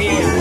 Yeah.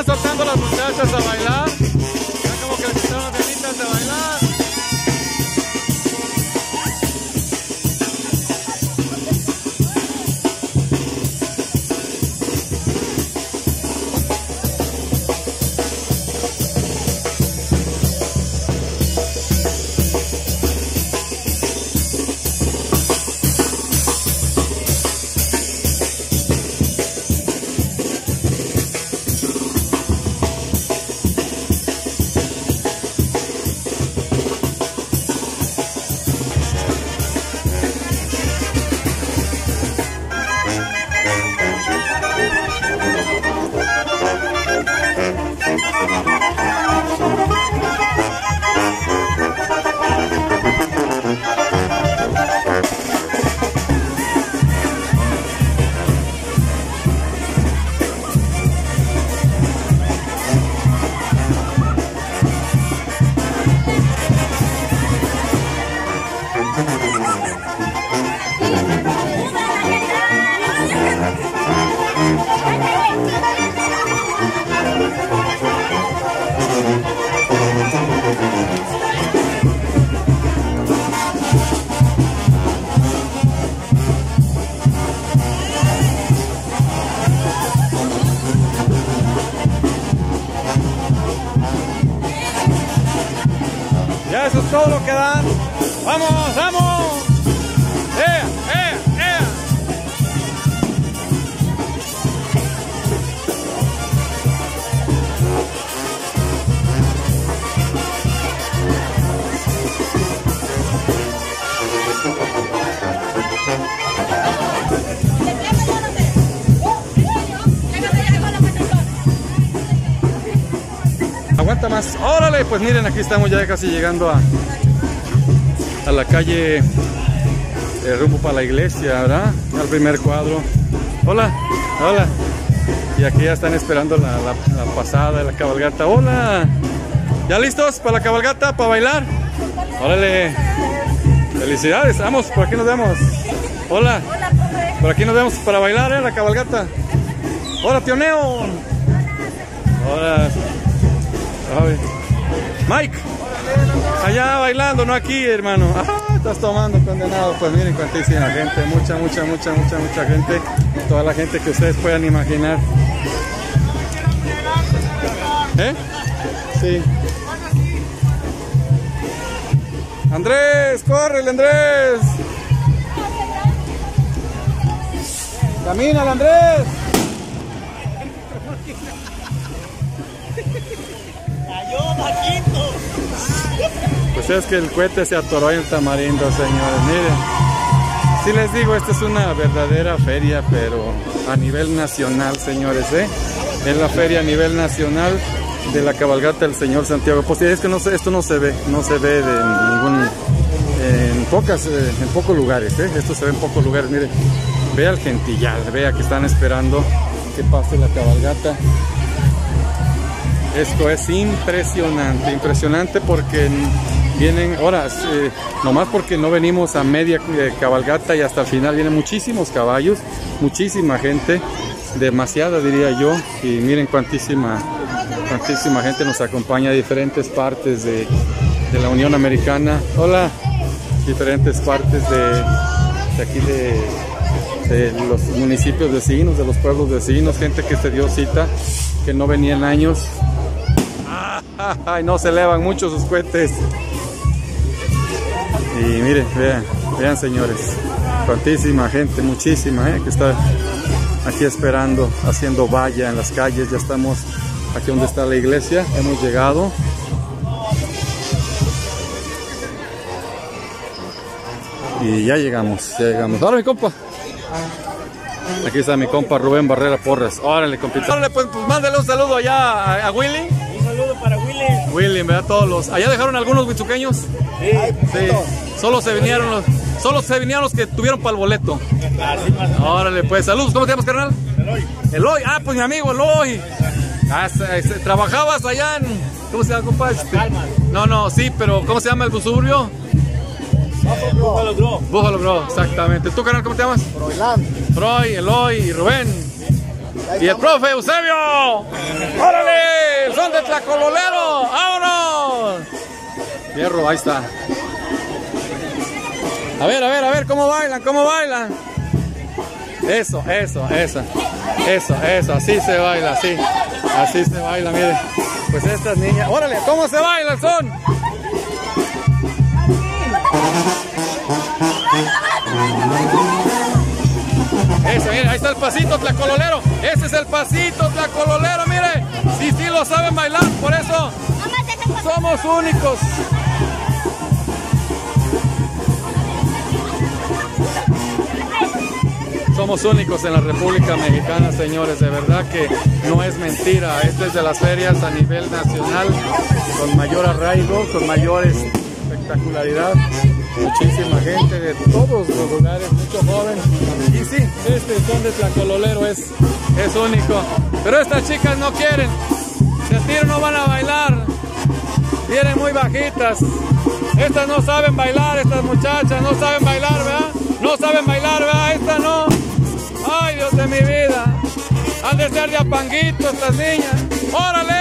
Están soltando las muchachas a bailar. Eso es todo lo que dan. ¡Vamos, vamos! Más. Órale, pues miren, aquí estamos ya casi llegando a, a la calle de rumbo para la iglesia, ¿verdad? Al primer cuadro. Hola, hola. Y aquí ya están esperando la, la- la pasada de la cabalgata. Hola. ¿Ya listos para la cabalgata, para bailar? Órale. Felicidades. Vamos, por aquí nos vemos. Hola. Por aquí nos vemos para bailar, ¿eh? La cabalgata. Hola, tío Neo. Hola. Mike. Allá bailando, no aquí, hermano. Ah, estás tomando, condenado. Pues miren cuantísima gente, mucha, mucha, mucha, mucha, mucha gente. Toda la gente que ustedes puedan imaginar. ¿Eh? Sí. Andrés, córrele, Andrés. Camina, Andrés. Pues es que el cohete se atoró en el tamarindo, señores. Miren. Sí les digo, esta es una verdadera feria, pero a nivel nacional, señores, ¿eh? Es la feria a nivel nacional de la cabalgata del Señor Santiago. Pues es que esto no se ve, no se ve de ningún, en eh, en pocos lugares, ¿eh? Esto se ve en pocos lugares, miren. Vea el gentillal, vea que están esperando que pase la cabalgata. Esto es impresionante, impresionante porque vienen horas, eh, nomás porque no venimos a media eh, cabalgata y hasta el final vienen muchísimos caballos, muchísima gente, demasiada diría yo, y miren cuantísima, cuantísima gente nos acompaña de diferentes partes de, de la Unión Americana. Hola, diferentes partes de, de aquí de, de los municipios vecinos, de los pueblos vecinos, gente que se dio cita, que no venía en años. Ay, no se elevan mucho sus cohetes. Y miren, vean, vean señores, cuantísima gente, muchísima, eh, que está aquí esperando, haciendo valla en las calles. Ya estamos aquí donde está la iglesia, hemos llegado. Y ya llegamos, ya llegamos. Ahora mi compa. Aquí está mi compa Rubén Barrera Porras. Órale, compita. Órale, pues, pues mándale un saludo allá a, a Willy. Willy, ¿verdad? Todos los. ¿Allá dejaron algunos huichuqueños? Sí, Sí. Solo se vinieron los. Solo se vinieron los que tuvieron para el boleto. así más Órale, pues, saludos. ¿Cómo te llamas, carnal? menos. Eloy. Ah, pues mi amigo Eloy. Ah, ¿Trabajabas allá en. ¿Cómo se llama, compa? Este-. No, no, sí, pero ¿cómo se llama el suburbio? Búfalo Bro. Búfalo, bro, exactamente. ¿Tú, carnal, cómo te llamas? Troy, Eloy y Rubén. Y el profe Eusebio. ¡Órale! ¡Son de Tlacololero! ¡Vámonos! Fierro, ahí está. A ver, a ver, a ver, ¿cómo bailan? ¿Cómo bailan? Eso, eso, eso. Eso, eso, así se baila, así. Así se baila, mire. Pues estas niñas. ¡Órale! ¿Cómo se baila el son? Eso, ahí está el pasito tlacololero. Ese es el pasito tlacololero, mire. Sí, sí lo saben bailar, por eso somos únicos. Somos únicos en la República Mexicana, señores. De verdad que no es mentira. Esta es de las ferias a nivel nacional con mayor arraigo, con mayor espectacularidad. Muchísima gente de todos los lugares, mucho joven. Y sí, este son de Tlacololero es, es único. Pero estas chicas no quieren. De tiro no van a bailar. Vienen muy bajitas. Estas no saben bailar, estas muchachas no saben bailar, ¿verdad? No saben bailar, ¿verdad? Esta no. Ay, Dios de mi vida. Han de ser de apanguito estas niñas. ¡Órale!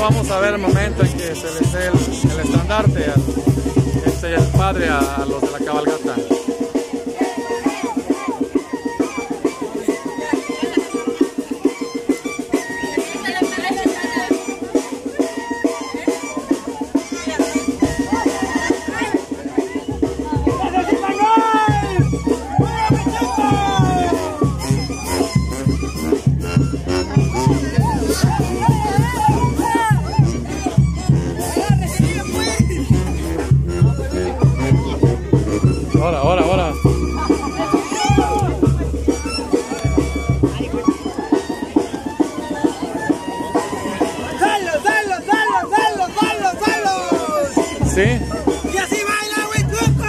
Vamos a ver el momento en que se les dé el, estandarte al este, el padre a, los de la cabalgata. ¿Sí? ¡Y así baila Huichuco!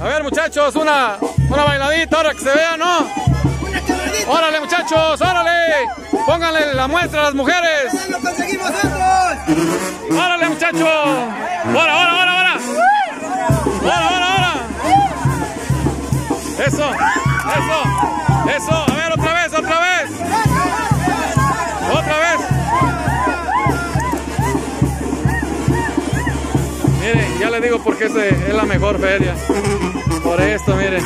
A ver, muchachos, una, una bailadita ahora que se vea, ¿no? ¡Una! ¡Órale, muchachos! ¡Órale! Pónganle la muestra a las mujeres. ¡Ya lo conseguimos nosotros! ¡Órale, muchachos! ¡Ahora, ahora, digo por qué se- es la mejor feria. Por esto, miren.